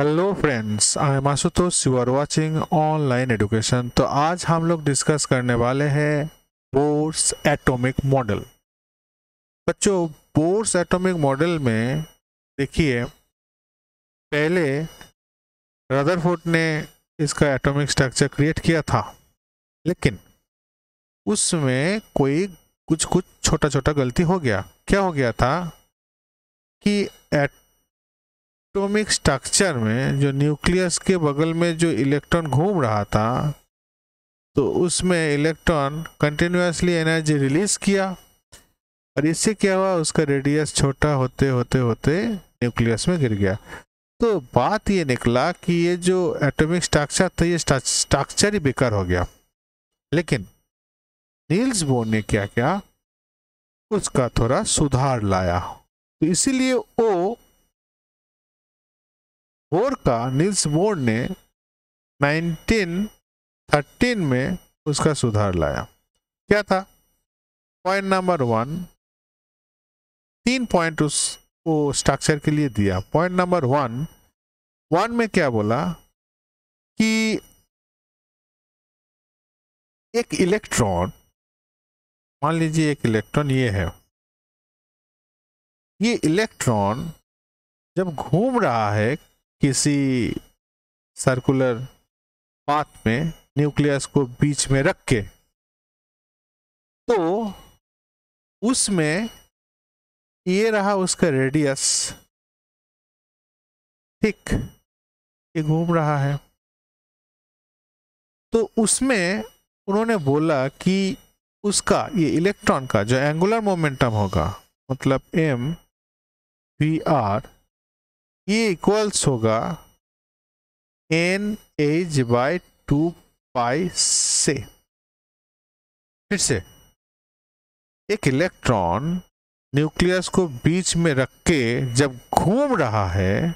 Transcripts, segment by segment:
Hello friends I am Ashutosh you are watching online education तो आज हम लोग डिस्कस करने वाले हैं बोर्स एटॉमिक मॉडल बच्चों बोर्स एटॉमिक मॉडल में देखिए, पहले रदरफोर्ड ने इसका एटॉमिक स्ट्रक्चर क्रिएट किया था। लेकिन उसमें कोई कुछ कुछ छोटा छोटा गलती हो गया। क्या हो गया था कि एटॉमिक स्ट्रक्चर में जो न्यूक्लियस के बगल में जो इलेक्ट्रॉन घूम रहा था तो उसमें इलेक्ट्रॉन कंटिन्यूसली एनर्जी रिलीज़ किया। और इससे क्या हुआ? उसका रेडियस छोटा होते होते होते न्यूक्लियस में गिर गया। तो बात ये निकला कि ये जो एटॉमिक स्ट्रक्चर था, ये स्ट्रक्चर ही बेकार हो गया। लेकिन नील्स बोन ने क्या क्या? उसका थोड़ा सुधार लाया। तो इसीलिए वो बोर का नील्स बोर ने 1913 में उसका सुधार लाया। क्या था? पॉइंट नंबर वन तीन पॉइंट उस, वो स्ट्रक्चर के लिए दिया। पॉइंट नंबर वन वन में क्या बोला? कि एक इलेक्ट्रॉन मान लीजिए एक इलेक्ट्रॉन ये है। ये इलेक्ट्रॉन जब घूम रहा है किसी सर्कुलर पाथ में न्यूक्लियस को बीच में रख के तो उसमें ये रहा उसका रेडियस ठीक, ये घूम रहा है। तो उसमें उन्होंने बोला कि उसका, ये इलेक्ट्रॉन का जो एंगुलर मोमेंटम होगा मतलब एम वी आर ये इक्वल्स होगा N H by two pi से। फिर से, एक इलेक्ट्रॉन न्यूक्लियस को बीच में रख के जब घूम रहा है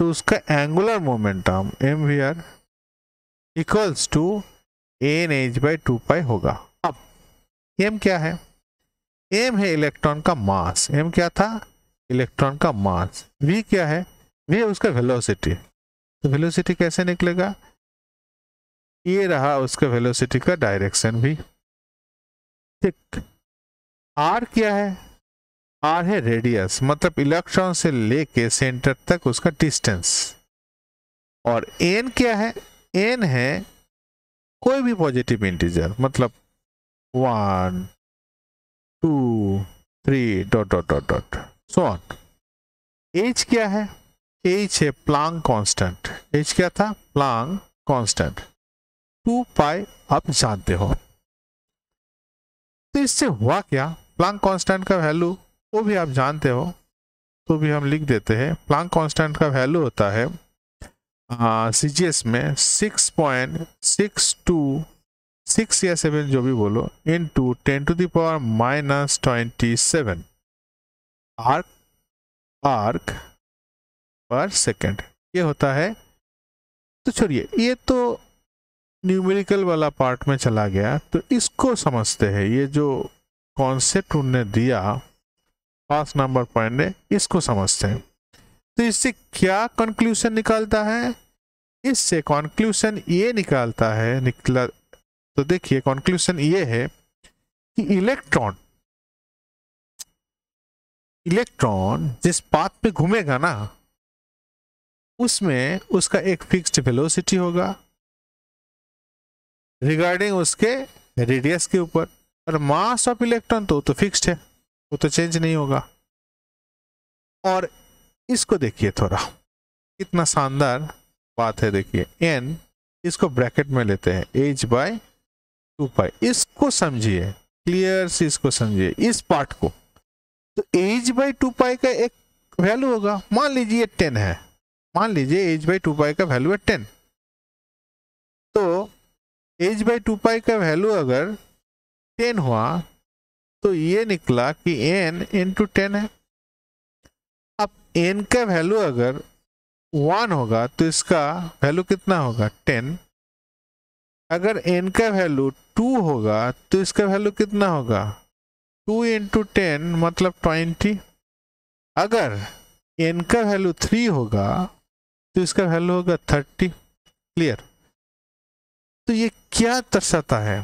तो उसका angular momentum M V R equals to N H by two pi होगा। अब एम क्या है? एम है इलेक्ट्रॉन का मास एम क्या था? इलेक्ट्रॉन का मास वी क्या है? है उसका वेलोसिटी तो वेलोसिटी कैसे निकलेगा? ये रहा उसका वेलोसिटी का डायरेक्शन भी। ठीक। आर क्या है? आर है रेडियस मतलब इलेक्ट्रॉन से लेके सेंटर तक उसका डिस्टेंस और एन क्या है? एन है कोई भी पॉजिटिव इंटीजर मतलब one two three dot dot dot dot so on H क्या है? एच है प्लांग कांस्टेंट एच क्या था? प्लांग कांस्टेंट टू पाई आप जानते हो। तो इससे हुआ क्या? प्लांग कांस्टेंट का वैल्यू वो भी आप जानते हो। तो भी हम लिख देते हैं। प्लांग कांस्टेंट का वैल्यू होता है सी जी एस में six point six two six या सेवन जो भी बोलो into ten to the power minus twenty seven erg erg per second. ये होता है तो छोड़िए, ये तो न्यूमेरिकल वाला पार्ट में चला गया तो इसको समझते हैं। ये जो कॉन्सेप्ट उनने दिया पाँच नंबर पॉइंट ने, इसको समझते हैं। तो इससे क्या कंक्लूजन निकालता है? इससे कंक्लूजन ये निकालता है, निकला तो देखिए कंक्लूजन ये है कि इलेक्ट्रॉन इलेक्ट्रॉन जिस पाथ पे घूमेगा ना उसमें उसका एक फिक्स्ड वेलोसिटी होगा रिगार्डिंग उसके रेडियस के ऊपर। और मास ऑफ़ इलेक्ट्रॉन तो तो फिक्स्ड है, वो तो चेंज नहीं होगा। और इसको देखिए थोड़ा, कितना शानदार बात है देखिए। एन इसको ब्रैकेट में लेते हैं एच बाय टू पाई इसको समझिए क्लियर से इसको समझिए, इस पार्ट को। तो एच बाई टू पाई का एक वैल्यू होगा। मान लीजिए टेन है। मान लीजिए एच बाई टू पाई का वैल्यू है टेन। तो एच बाई टू पाई का वैल्यू अगर टेन हुआ तो ये निकला कि एन इंटू टेन है। अब एन का वैल्यू अगर वन होगा तो इसका वैल्यू कितना होगा? टेन। अगर एन का वैल्यू टू होगा तो इसका वैल्यू कितना होगा? टू इंटू टेन मतलब ट्वेंटी। अगर एन का वैल्यू थ्री होगा तो इसका वैल्यू होगा थर्टी क्लियर। तो ये क्या दर्शाता है?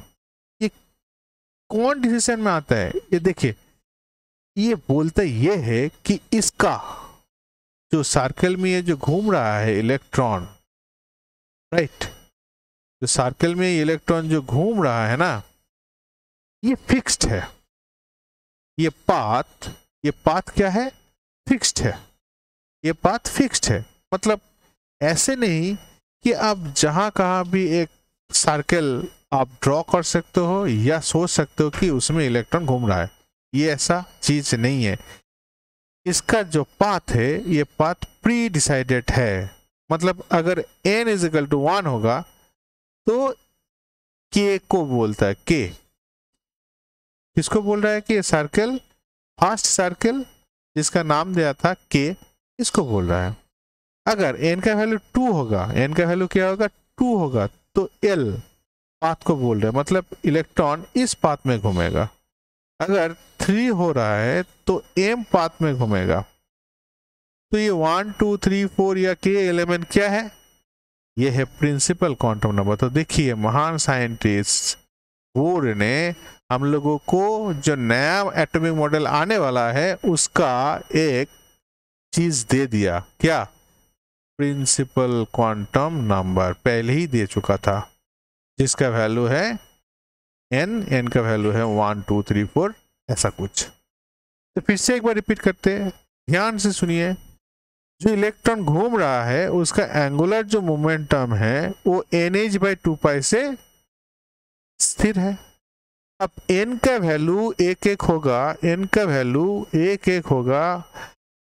ये कौन डिसीज़न में आता है? ये देखिए, ये बोलता ये है कि इसका जो सर्कल में ये जो घूम रहा है इलेक्ट्रॉन राइट जो सर्कल में इलेक्ट्रॉन जो घूम रहा है ना, ये फिक्स्ड है। ये पाथ ये पाथ क्या है? फिक्स्ड है। ये पाथ फिक्स्ड है। मतलब ऐसे नहीं कि आप जहाँ कहाँ भी एक सर्कल आप ड्रॉ कर सकते हो या सोच सकते हो कि उसमें इलेक्ट्रॉन घूम रहा है। ये ऐसा चीज़ नहीं है। इसका जो पाथ है, ये पाथ प्री डिसाइडेड है। मतलब अगर N is equal to one होगा तो के को बोलता है के किसको बोल रहा है कि सर्कल फ़र्स्ट सर्कल जिसका नाम दिया था के इसको बोल रहा है। अगर एन का वैल्यू टू होगा एन का वैल्यू क्या होगा? टू होगा। तो एल पाथ को बोल रहे मतलब इलेक्ट्रॉन इस पाथ में घूमेगा। अगर थ्री हो रहा है तो एम पाथ में घूमेगा। तो ये वन टू थ्री फोर या के एलिमेंट क्या है? ये है प्रिंसिपल क्वांटम नंबर तो देखिए, महान साइंटिस्ट बोर ने हम लोगों को जो नया एटॉमिक मॉडल आने वाला है, उसका एक चीज़ दे दिया। क्या? प्रिंसिपल क्वांटम नंबर पहले ही दे चुका था। जिसका वैल्यू है एन एन का वैल्यू है वन टू थ्री फोर ऐसा कुछ। तो फिर से एक बार रिपीट करते हैं। ध्यान से सुनिए। जो इलेक्ट्रॉन घूम रहा है, उसका एंगुलर जो मोमेंटम है, वो N H by two pi से स्थिर है। अब एन का वैल्यू एक एक होगा एन का वैल्यू एक एक होगा।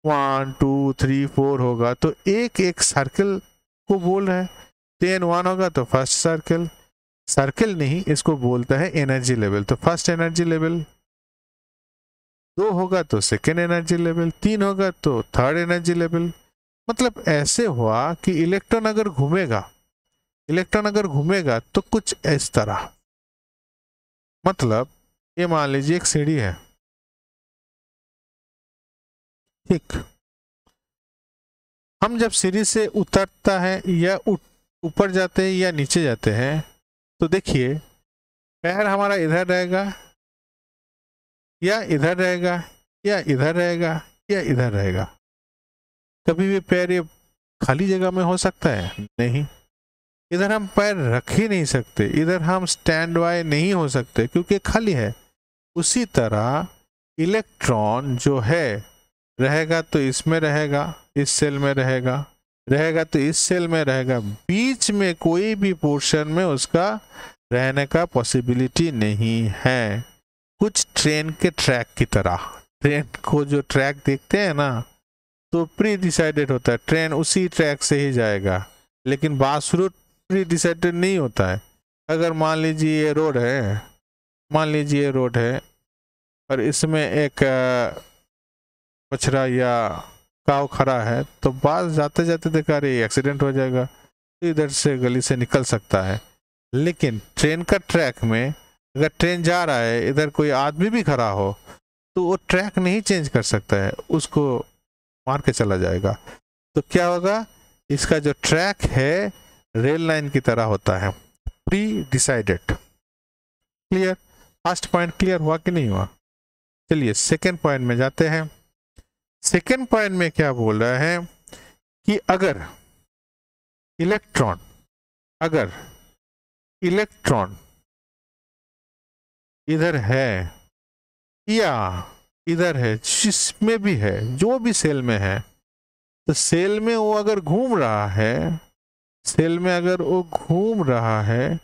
वन टू थ्री फोर होगा। तो एक एक सर्कल को बोल रहा है। टेन वन होगा तो फ़र्स्ट सर्कल सर्कल नहीं, इसको बोलता है एनर्जी लेवल तो फ़र्स्ट एनर्जी लेवल दो होगा तो सेकेंड एनर्जी लेवल तीन होगा तो थर्ड एनर्जी लेवल मतलब ऐसे हुआ कि इलेक्ट्रॉन अगर घूमेगा इलेक्ट्रॉन अगर घूमेगा तो कुछ इस तरह। मतलब ये मान लीजिए एक सीढ़ी है। ठीक हम जब सीढ़ी से उतरता है या ऊपर जाते हैं या नीचे जाते हैं तो देखिए, पैर हमारा इधर रहेगा, या इधर रहेगा, या इधर रहेगा, या इधर रहेगा। कभी भी पैर ये खाली जगह में हो सकता है? नहीं। इधर हम पैर रख ही नहीं सकते, इधर हम स्टैंड बाय नहीं हो सकते, क्योंकि खाली है। उसी तरह इलेक्ट्रॉन जो है रहेगा तो इसमें रहेगा, इस सेल में रहेगा रहेगा तो इस सेल में रहेगा। बीच में कोई भी पोर्शन में उसका रहने का पॉसिबिलिटी नहीं है। कुछ ट्रेन के ट्रैक की तरह। ट्रेन को जो ट्रैक देखते हैं ना तो प्री डिसाइडेड होता है। ट्रेन उसी ट्रैक से ही जाएगा। लेकिन बासरूट प्री डिसाइडेड नहीं होता है। अगर मान लीजिए ये रोड है, मान लीजिए ये रोड है, और इसमें एक पछरा या काव खड़ा है तो बास जाते जाते देखा रही एक्सीडेंट हो जाएगा। तो इधर से गली से निकल सकता है। लेकिन ट्रेन का ट्रैक में, अगर ट्रेन जा रहा है, इधर कोई आदमी भी खड़ा हो तो वो ट्रैक नहीं चेंज कर सकता है, उसको मार के चला जाएगा। तो क्या होगा? इसका जो ट्रैक है रेल लाइन की तरह होता है। Pre decided clear first point clear हुआ कि नहीं हुआ? चलिए सेकेंड पॉइंट में जाते हैं। सेकेंड पॉइंट में क्या बोल रहा है कि अगर इलेक्ट्रॉन अगर इलेक्ट्रॉन इधर है या इधर है, जिसमें भी है, जो भी सेल में है तो सेल में वो अगर घूम रहा है, सेल में अगर वो घूम रहा है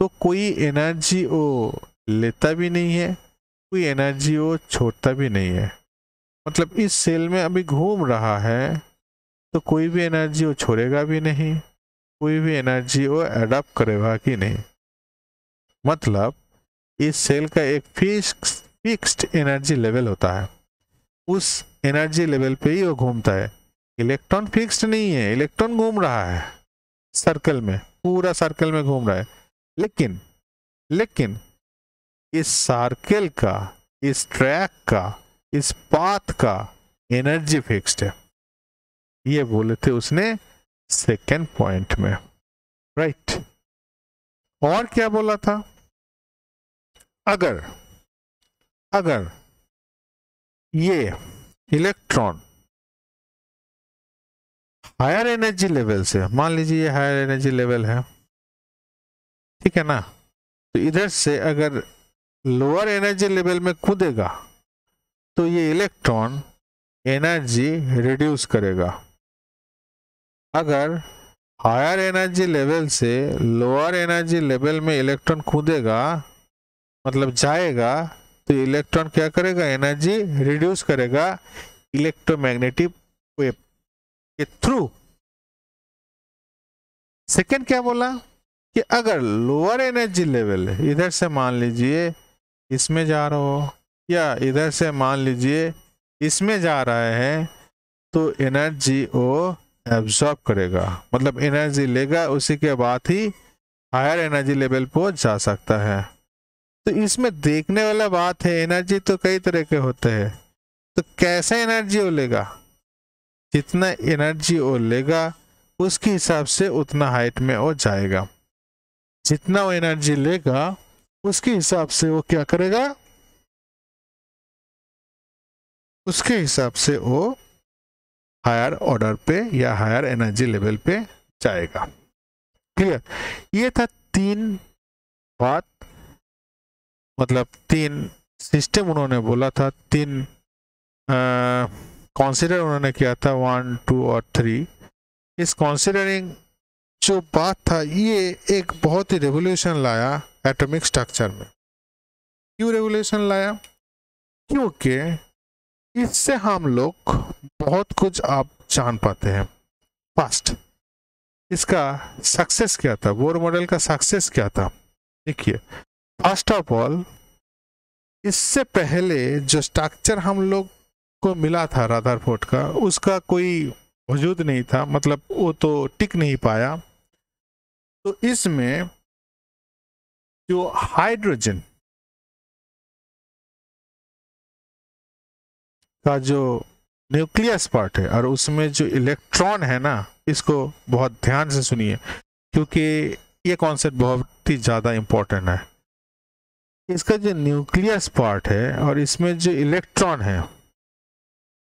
तो कोई एनर्जी वो लेता भी नहीं है, कोई एनर्जी वो छोड़ता भी नहीं है। मतलब इस सेल में अभी घूम रहा है तो कोई भी एनर्जी वो छोड़ेगा भी नहीं, कोई भी एनर्जी वो एडप्ट करेगा कि नहीं। मतलब इस सेल का एक फिक्स, फिक्स्ड एनर्जी लेवल होता है। उस एनर्जी लेवल पे ही वो घूमता है। इलेक्ट्रॉन फिक्स्ड नहीं है, इलेक्ट्रॉन घूम रहा है। सर्कल में, पूरा सर्कल में घूम रहा है। लेकिन लेकिन इस सर्कल का, इस ट्रैक का इस पाथ का एनर्जी फिक्स्ड है। ये बोले थे उसने सेकेंड पॉइंट में। Right right. और क्या बोला था? अगर अगर ये इलेक्ट्रॉन हायर एनर्जी लेवल से, मान लीजिए ये हायर एनर्जी लेवल है, ठीक है ना? तो इधर से अगर लोअर एनर्जी लेवल में कूदेगा तो ये इलेक्ट्रॉन एनर्जी रिड्यूस करेगा। अगर हायर एनर्जी लेवल से लोअर एनर्जी लेवल में इलेक्ट्रॉन कूदेगा मतलब जाएगा तो इलेक्ट्रॉन क्या करेगा? एनर्जी रिड्यूस करेगा इलेक्ट्रोमैग्नेटिक वेव के थ्रू। सेकेंड क्या बोला? कि अगर लोअर एनर्जी लेवल इधर से मान लीजिए, इसमें जा रहा हो या इधर से मान लीजिए इसमें जा रहा है तो एनर्जी वो एब्जॉर्ब करेगा। मतलब एनर्जी लेगा, उसी के बाद ही हायर एनर्जी लेवल पर जा सकता है। तो इसमें देखने वाला बात है एनर्जी तो कई तरह के होते हैं। तो कैसे एनर्जी वो लेगा? जितना एनर्जी वो लेगा, उसके हिसाब से उतना हाइट में वो जाएगा। जितना वो एनर्जी लेगा, उसके हिसाब से वो क्या करेगा? उसके हिसाब से वो हायर ऑर्डर पे या हायर एनर्जी लेवल पे जाएगा। क्लियर ये था तीन बात। मतलब तीन सिस्टम उन्होंने बोला था, तीन कंसीडर उन्होंने किया था वन टू और थ्री इस कंसिडरिंग जो बात था, ये एक बहुत ही रेवोल्यूशन लाया एटॉमिक स्ट्रक्चर में। क्यों रेवोल्यूशन लाया? क्योंकि इससे हम लोग बहुत कुछ आप जान पाते हैं। फ़र्स्ट इसका सक्सेस क्या था? बोर मॉडल का सक्सेस क्या था? देखिए फ़र्स्ट ऑफ़ ऑल इससे पहले जो स्ट्रक्चर हम लोग को मिला था राधार फोर्ट का, उसका कोई वजूद नहीं था मतलब वो तो टिक नहीं पाया। तो इसमें जो हाइड्रोजन का जो न्यूक्लियस पार्ट है और उसमें जो इलेक्ट्रॉन है ना, इसको बहुत ध्यान से सुनिए, क्योंकि ये कॉन्सेप्ट बहुत ही ज़्यादा इम्पोर्टेंट है। इसका जो न्यूक्लियस पार्ट है और इसमें जो इलेक्ट्रॉन है,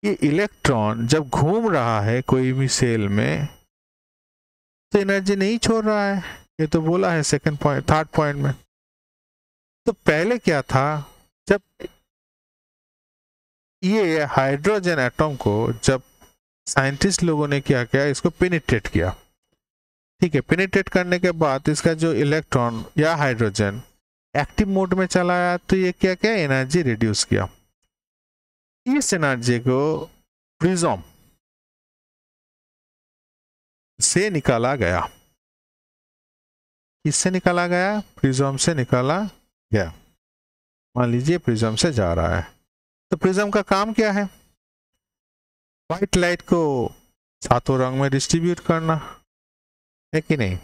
ये इलेक्ट्रॉन जब घूम रहा है कोई भी सेल में तो एनर्जी नहीं छोड़ रहा है। ये तो बोला है सेकंड पॉइंट थर्ड पॉइंट में। तो पहले क्या था, जब ये हाइड्रोजन एटम को जब साइंटिस्ट लोगों ने क्या किया, इसको पेनिट्रेट किया। ठीक है पेनिट्रेट करने के बाद इसका जो इलेक्ट्रॉन या हाइड्रोजन एक्टिव मोड में चला आया तो ये क्या क्या एनर्जी रिड्यूस किया। इस एनर्जी को प्रिज्म से निकाला गया। इससे निकाला गया? प्रिज्म से निकाला गया। मान लीजिए प्रिज्म से जा रहा है। तो प्रिज्म का काम क्या है? व्हाइट लाइट को सातों रंग में डिस्ट्रीब्यूट करना, है कि नहीं?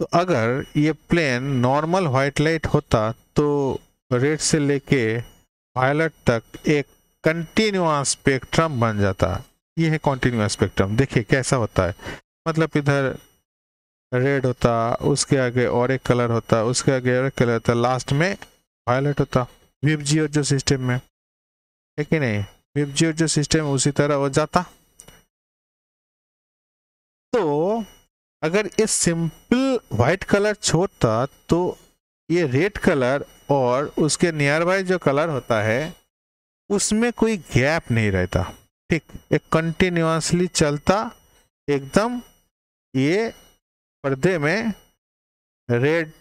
तो अगर ये प्लेन नॉर्मल व्हाइट लाइट होता तो रेड से लेके वायलट तक एक कंटिन्यूस स्पेक्ट्रम बन जाता। ये है कंटिन्यूस स्पेक्ट्रम देखिए कैसा होता है। मतलब इधर रेड होता, उसके आगे और एक कलर होता, उसके आगे और एक कलर होता। लास्ट में वायलट होता। विप जियो जो सिस्टम में। है कि नहीं? विप जियो जो सिस्टम उसी तरह हो जाता। तो अगर ये सिंपल वाइट कलर छोड़ता तो ये रेड कलर और उसके नियर बाय जो कलर होता है, उसमें कोई गैप नहीं रहता। ठीक, एक कंटिन्यूसली चलता, एकदम ये पर्दे में रेड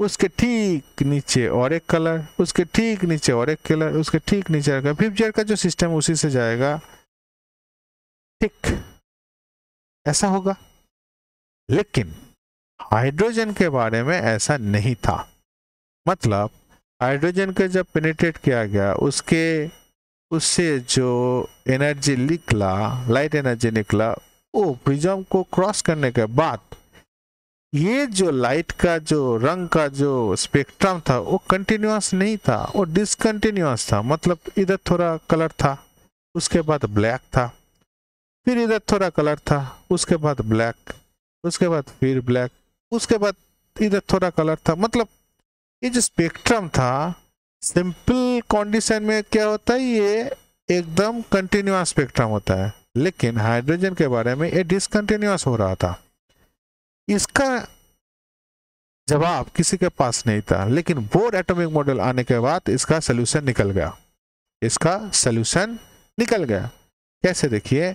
उसके ठीक नीचे और एक कलर, उसके ठीक नीचे और एक कलर, उसके ठीक नीचे आएगा फिफ्थ का जो सिस्टम उसी से जाएगा। ठीक। ऐसा होगा। लेकिन हाइड्रोजन के बारे में ऐसा नहीं था। मतलब हाइड्रोजन के जब पेनिट्रेट किया गया, उसके, उससे जो एनर्जी निकला लाइट एनर्जी निकला, वो प्रिज्म को क्रॉस करने के बाद ये जो लाइट का जो रंग का जो स्पेक्ट्रम था, वो कंटिन्यूस नहीं था, वो डिसकंटिन्यूस था। मतलब इधर थोड़ा कलर था, उसके बाद ब्लैक था। फिर इधर थोड़ा कलर था, उसके बाद ब्लैक उसके बाद फिर ब्लैक उसके बाद इधर थोड़ा कलर था। मतलब ये जो स्पेक्ट्रम था सिंपल कंडीशन में क्या होता है, ये एकदम कंटिन्यूस स्पेक्ट्रम होता है। लेकिन हाइड्रोजन के बारे में ये डिसकंटिन्यूस हो रहा था। इसका जवाब किसी के पास नहीं था, लेकिन बोर एटॉमिक मॉडल आने के बाद इसका सोल्यूशन निकल गया। इसका सोल्यूशन निकल गया। कैसे देखिए?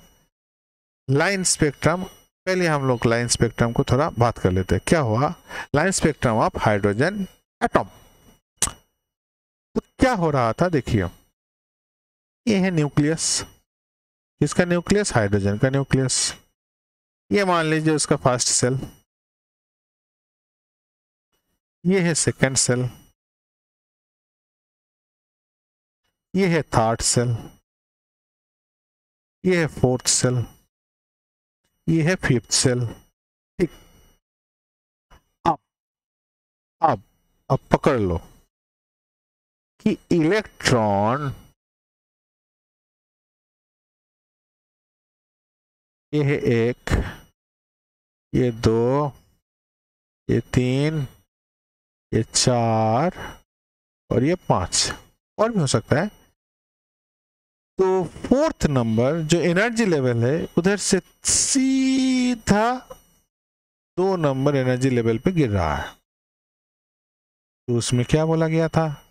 लाइन स्पेक्ट्रम पहले हम लोग लाइन स्पेक्ट्रम को थोड़ा बात कर लेते हैं। क्या हुआ? Line spectrum of hydrogen atom तो क्या हो रहा था? देखिए। ये है न्यूक्लियस किसका न्यूक्लियस हाइड्रोजन का न्यूक्लियस ये मान लीजिए उसका फ़र्स्ट सेल ये है सेकंड सेल ये है थर्ड सेल ये है फोर्थ सेल ये है फिफ्थ सेल ठीक। अब अब अब पकड़ लो कि इलेक्ट्रॉन ये है एक ये दो ये तीन ये चार और ये पाँच। और भी हो सकता है। तो फोर्थ नंबर जो एनर्जी लेवल है, उधर से सीधा दो नंबर एनर्जी लेवल पे गिर रहा है। तो उसमें क्या बोला गया था?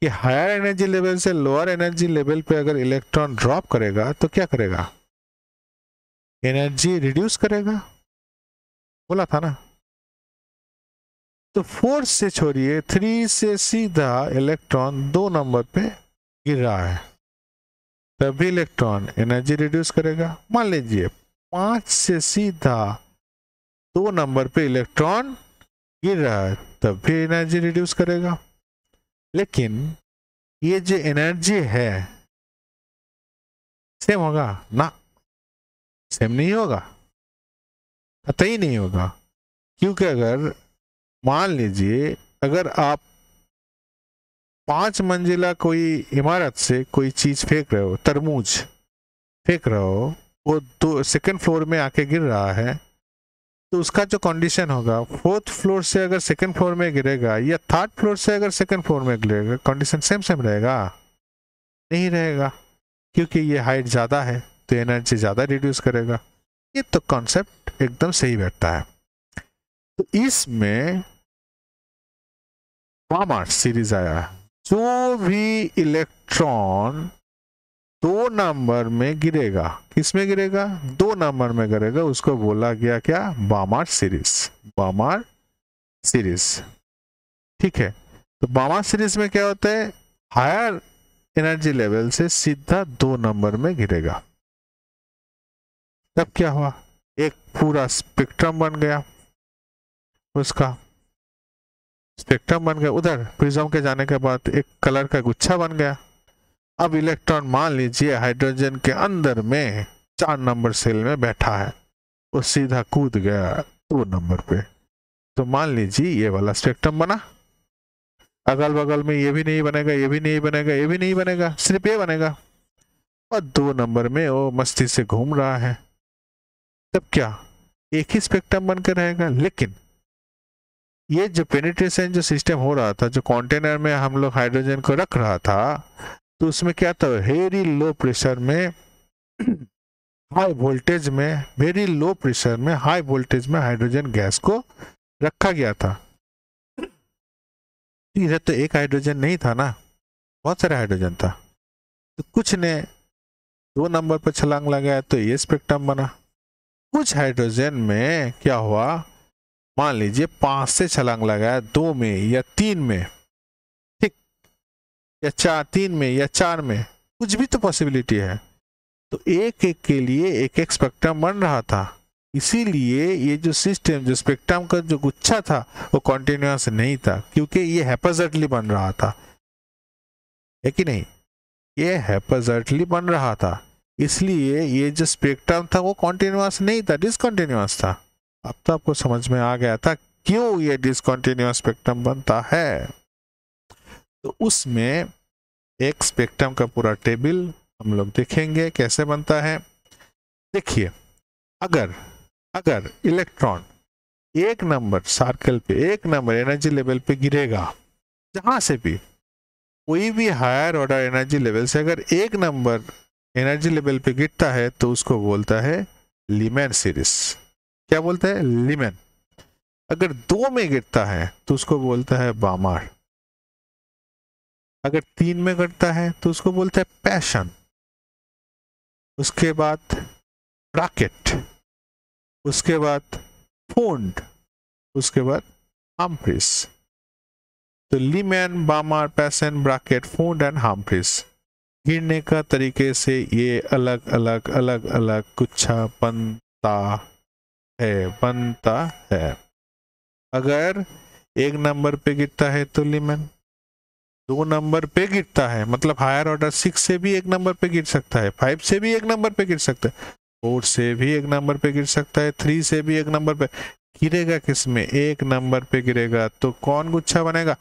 कि हायर एनर्जी लेवल से लोअर एनर्जी लेवल पे अगर इलेक्ट्रॉन ड्रॉप करेगा तो क्या करेगा? एनर्जी रिड्यूस करेगा? बोला था ना। तो फोर से छोड़िए, थ्री से सीधा इलेक्ट्रॉन दो नंबर पे गिर रहा है। तभी इलेक्ट्रॉन एनर्जी रिड्यूस करेगा। मान लीजिए, पाँच से सीधा दो नंबर पे इलेक्ट्रॉन गिर रहा है तब भी एनर्जी रिड्यूस करेगा। लेकिन ये जो एनर्जी है, सेम होगा ना? सेम नहीं होगा। कतई नहीं होगा। क्योंकि अगर मान लीजिए, अगर आप पाँच मंजिला कोई इमारत से कोई चीज़ फेंक रहे हो तरबूज फेंक रहे हो, वो दो सेकेंड फ्लोर में आके गिर रहा है तो उसका जो कंडीशन होगा फोर्थ फ्लोर से अगर सेकेंड फ्लोर में गिरेगा या थर्ड फ्लोर से अगर सेकेंड फ्लोर में गिरेगा कंडीशन सेम सेम रहेगा। नहीं रहेगा, क्योंकि ये हाइट ज़्यादा है। तो एनर्जी ज़्यादा रिड्यूस करेगा। ये तो कॉन्सेप्ट एकदम सही बैठता है। तो इसमें वामार्ट सीरीज़ आया। जो भी इलेक्ट्रॉन दो नंबर में गिरेगा किसमें गिरेगा? दो नंबर में गिरेगा, उसको बोला गया क्या? बामार सीरीज़ बामार सीरीज़ ठीक है। तो बामार सीरीज़ में क्या होता है? हायर एनर्जी लेवल से सीधा दो नंबर में गिरेगा। तब क्या हुआ? एक पूरा स्पेक्ट्रम बन गया। उसका स्पेक्ट्रम बन गया। उधर प्रिज्म के जाने के बाद एक कलर का गुच्छा बन गया। अब इलेक्ट्रॉन मान लीजिए हाइड्रोजन के अंदर में चार नंबर सेल में बैठा है। वो सीधा कूद गया दो नंबर पे। तो मान लीजिए ये वाला स्पेक्ट्रम बना। अगल बगल में ये भी नहीं बनेगा, ये भी नहीं बनेगा, ये भी नहीं बनेगा। सिर्फ़ ये बनेगा। और दो नंबर में वो मस्ती से घूम रहा है। तब क्या? एक ही स्पेक्ट्रम बनकर रहेगा? लेकिन ये जो पेनिट्रेशन जो सिस्टम हो रहा था, जो कंटेनर में हम लोग हाइड्रोजन को रख रहा था तो उसमें क्या था? वेरी लो प्रेशर में हाई वोल्टेज में वेरी लो प्रेशर में हाई वोल्टेज में हाइड्रोजन गैस को रखा गया था। इधर तो एक हाइड्रोजन नहीं था ना? बहुत सारे हाइड्रोजन था। तो कुछ ने दो नंबर पर छलांग लगाया तो ये स्पेक्ट्रम बना। कुछ हाइड्रोजन में क्या हुआ? मान लीजिए पाँच से छलांग लगाया, दो में या तीन में। ठीक। या चार, तीन में या चार में। कुछ भी तो पॉसिबिलिटी है। तो एक एक के लिए एक एक स्पेक्ट्रम बन रहा था। इसीलिए ये जो सिस्टम जो स्पेक्ट्रम का जो गुच्छा था, वो कॉन्टिन्यूस नहीं था, क्योंकि ये हैपोजर्टली बन रहा था। है कि नहीं? ये हैपोजर्टली बन रहा था। इसलिए ये जो स्पेक्ट्रम था, वो कॉन्टिन्यूस नहीं था डिसकॉन्टिन्यूस था। अब तो आपको समझ में आ गया था क्यों ये डिसकॉन्टिन्यूस स्पेक्ट्रम बनता है। तो उसमें एक स्पेक्ट्रम का पूरा टेबल हम लोग देखेंगे कैसे बनता है। देखिए, अगर अगर इलेक्ट्रॉन एक नंबर सर्कल पे, एक नंबर एनर्जी लेवल पे गिरेगा, जहाँ से भी कोई भी हायर ऑर्डर एनर्जी लेवल से अगर एक नंबर एनर्जी लेवल पे गिरता है तो उसको बोलता है लिमेन सीरीज़। क्या बोलता है? लिमेन। अगर दो में गिरता है तो उसको बोलता है बामार। अगर तीन में गिरता है तो उसको बोलता है पैशन। उसके बाद ब्रैकेट उसके बाद फोन्ड उसके बाद हामफ्रिस तो Lyman, Balmer Paschen Brackett Pfund and Humphreys गिरने का तरीके से ये अलग अलग अलग अलग गुच्छा बनता है बनता है। अगर एक नंबर पे गिरता है तो लिमन, दो नंबर पे गिरता है मतलब हायर ऑर्डर सिक्स से भी एक नंबर पे गिर सकता है फाइव से भी एक नंबर पे गिर सकता है फोर से भी एक नंबर पे गिर सकता है थ्री से भी एक नंबर पे। गिरेगा किसमें? एक नंबर पे गिरेगा तो कौन गुच्छा बनेगा?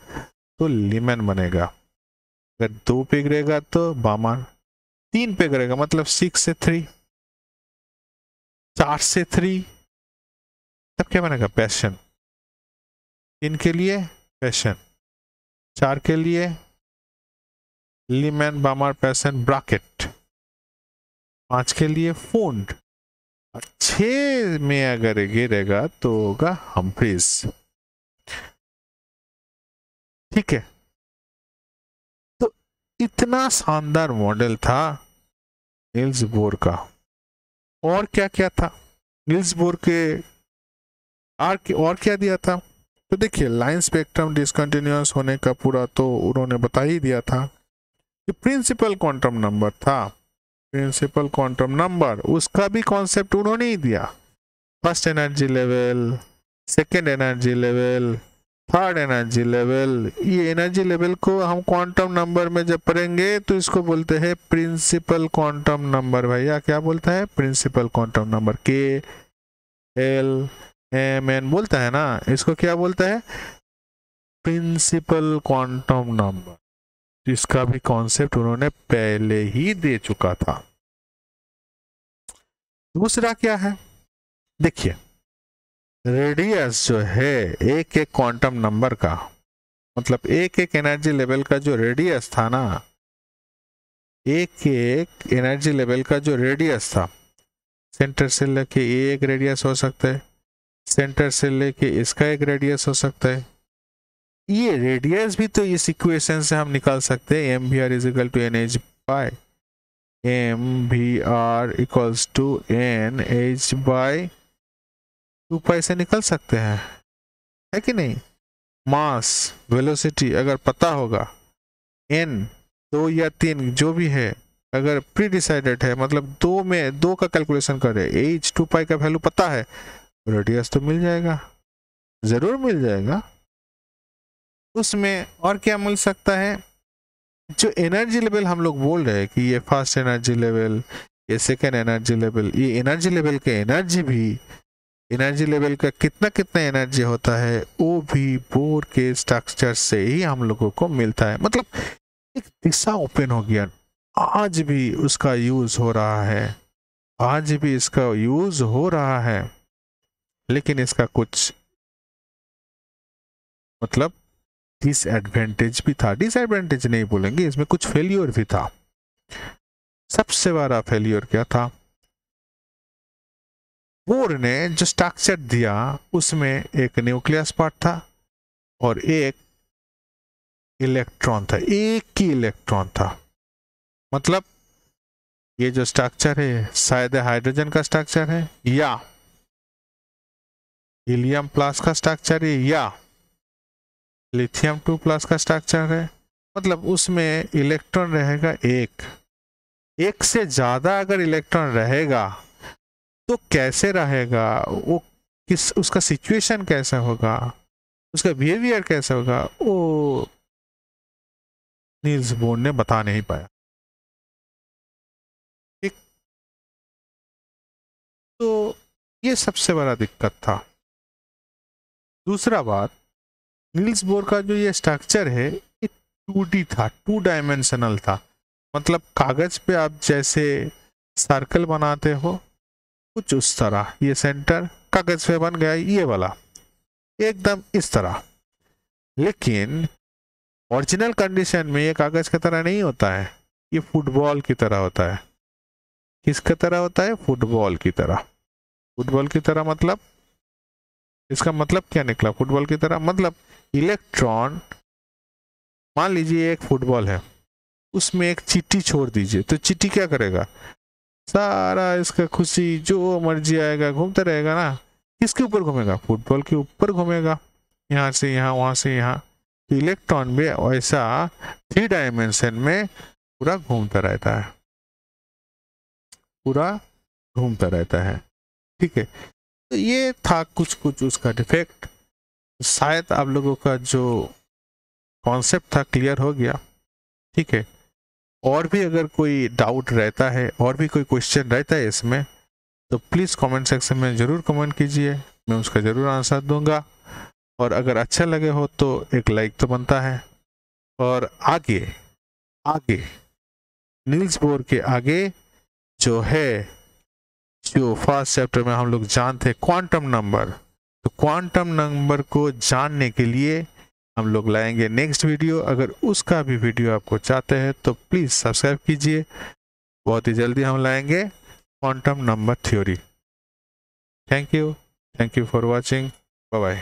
तो लिमन बनेगा। अगर दो पे गिरेगा तो बामान, तीन पे गिरेगा मतलब सिक्स से थ्री चार से थ्री तब क्या बनेगा? पैशन तीन के लिए पैशन चार के लिए लिमन बामार पैशन ब्राकेट पाँच के लिए और छ में अगर गिरेगा तो होगा हम्फ्रीज ठीक है? इतना शानदार मॉडल था नील्स बोर का। और क्या क्या था नील्स बोर के, और और क्या दिया था? तो देखिए, लाइन स्पेक्ट्रम डिसकंटिन्यूस होने का पूरा तो उन्होंने बता ही दिया था कि प्रिंसिपल क्वांटम नंबर था। प्रिंसिपल क्वांटम नंबर, उसका भी कॉन्सेप्ट उन्होंने ही दिया। First energy level, second energy level third energy level ये एनर्जी लेवल को हम क्वांटम नंबर में जब पढ़ेंगे तो इसको बोलते हैं प्रिंसिपल क्वांटम नंबर भैया। क्या बोलता है? प्रिंसिपल क्वांटम नंबर के एल एम एन बोलता है ना? इसको क्या बोलता है? प्रिंसिपल क्वांटम नंबर इसका भी कॉन्सेप्ट उन्होंने पहले ही दे चुका था। दूसरा क्या है? देखिए रेडियस जो है, एक एक क्वांटम नंबर का मतलब एक एक एनर्जी लेवल का जो रेडियस था ना, एक एक एनर्जी लेवल का जो रेडियस था सेंटर से लेके ये एक रेडियस हो सकता है सेंटर से लेके इसका एक रेडियस हो सकता है। ये रेडियस भी तो इस इक्वेशन से हम निकाल सकते हैं M V R is equal to N H by M V R equals to N H by two pi से निकल सकते हैं। है कि नहीं? मास वेलोसिटी अगर पता होगा। एन दो या तीन, जो भी है, अगर प्री डिसाइडेड है मतलब दो में, दो का कैलकुलेशन करे। एच टू पाई का वैल्यू पता है रेडियस तो मिल जाएगा। ज़रूर मिल जाएगा। उसमें और क्या मिल सकता है? जो एनर्जी लेवल हम लोग बोल रहे हैं कि ये फ़र्स्ट एनर्जी लेवल ये सेकेंड एनर्जी लेवल ये एनर्जी लेवल के एनर्जी भी एनर्जी लेवल का कितना कितना एनर्जी होता है, वो भी बोर के स्ट्रक्चर से ही हम लोगों को मिलता है। मतलब एक दिशा ओपन हो गया। आज भी उसका यूज़ हो रहा है। आज भी इसका यूज़ हो रहा है। लेकिन इसका कुछ मतलब डिसएडवांटेज भी था। डिसएडवांटेज नहीं बोलेंगे, इसमें कुछ फेलियर भी था। सबसे बड़ा फेल्योर क्या था? बोर ने जो स्ट्रक्चर दिया, उसमें एक न्यूक्लियस पार्ट था और एक इलेक्ट्रॉन था, एक ही इलेक्ट्रॉन था। मतलब ये जो स्ट्रक्चर है, शायद हाइड्रोजन का स्ट्रक्चर है, या हीलियम प्लस का स्ट्रक्चर है, या लिथियम टू प्लस का स्ट्रक्चर है। मतलब उसमें इलेक्ट्रॉन रहेगा एक। एक से ज़्यादा अगर इलेक्ट्रॉन रहेगा तो कैसे रहेगा? वो किस, उसका सिचुएशन कैसा होगा? उसका बिहेवियर कैसा होगा? वो नील्स बोर्ड ने बता नहीं पाया। ठीक? तो ये सबसे बड़ा दिक्कत था। दूसरा बात नील्स बोर का जो ये स्ट्रक्चर है, ये टू था टू डायमेंशनल था। मतलब कागज़ पे आप जैसे सर्कल बनाते हो कुछ उस तरह, ये सेंटर कागज़ पे बन गया, ये वाला। एकदम इस तरह। लेकिन ओरिजिनल कंडीशन में ये कागज़ की तरह नहीं होता है। ये फुटबॉल की तरह होता है। किसकी तरह होता है? फुटबॉल की तरह। फुटबॉल की तरह मतलब? इसका मतलब क्या निकला? फुटबॉल की तरह मतलब इलेक्ट्रॉन मान लीजिए एक फुटबॉल है। उसमें एक चिट्ठी छोड़ दीजिए। तो चिट्ठी क्या करेगा? सारा इसका खुशी, जो मर्ज़ी आएगा, घूमता रहेगा ना। किसके ऊपर घूमेगा? फुटबॉल के ऊपर घूमेगा। यहाँ से यहाँ, वहाँ से यहाँ। इलेक्ट्रॉन भी ऐसा थ्री डायमेंशन में पूरा घूमता रहता है। पूरा घूमता रहता है। ठीक है? तो ये था कुछ कुछ उसका डिफेक्ट शायद आप लोगों का जो कॉन्सेप्ट था क्लियर हो गया। ठीक है? और भी अगर कोई डाउट रहता है, और भी कोई क्वेश्चन रहता है इसमें तो प्लीज़ कमेंट सेक्शन में ज़रूर कमेंट कीजिए। मैं उसका ज़रूर आंसर दूँगा। और अगर अच्छा लगे हो तो एक लाइक तो बनता है। और आगे आगे, नील्स बोर के आगे जो है, जो फ़र्स्ट चैप्टर में हम लोग जानते हैं क्वांटम नंबर तो क्वांटम नंबर को जानने के लिए हम लोग लाएँगे नेक्स्ट वीडियो अगर उसका भी वीडियो आपको चाहते हैं तो प्लीज़ सब्सक्राइब कीजिए। बहुत ही जल्दी हम लाएँगे quantum number theory thank you thank you for watching bye bye